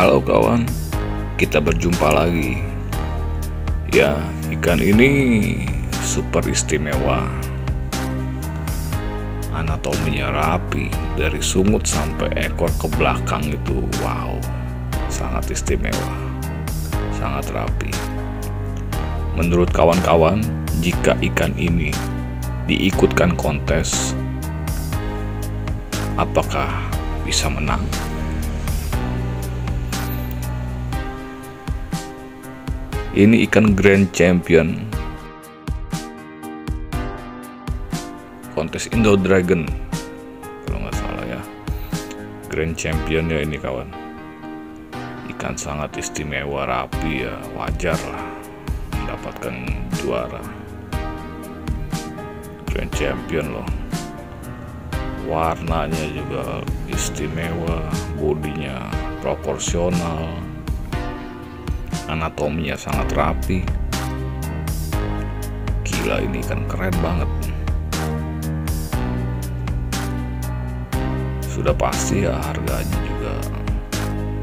Halo kawan, kita berjumpa lagi. Ya, ikan ini super istimewa. Anatominya rapi, dari sungut sampai ekor ke belakang itu wow, sangat istimewa, sangat rapi. Menurut kawan-kawan, jika ikan ini diikutkan kontes, apakah bisa menang? Ini ikan Grand Champion. Kontes Indo Dragon. Kalau nggak salah ya. Grand Champion ya ini kawan. Ikan sangat istimewa rapi ya. Wajar lah. Mendapatkan juara. Grand Champion loh. Warnanya juga istimewa bodinya proporsional anatominya sangat rapi. Gila ini kan keren banget. Sudah pasti ya harganya juga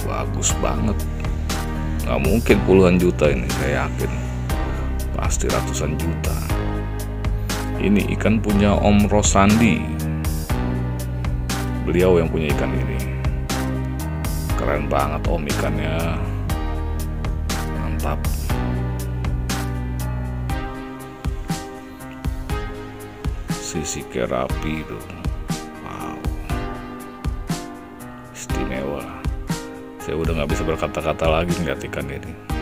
bagus banget. Nggak mungkin puluhan juta ini saya yakin. Pasti ratusan juta. Ini ikan punya Om Rosandi. Beliau yang punya ikan ini. Keren banget om ikannya mantap. Sisi kerapi itu wow. Istimewa. Saya udah nggak bisa berkata-kata lagi ngeliat ikan ini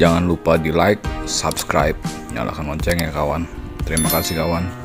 Jangan lupa di like, subscribe, nyalakan lonceng ya kawan. Terima kasih kawan.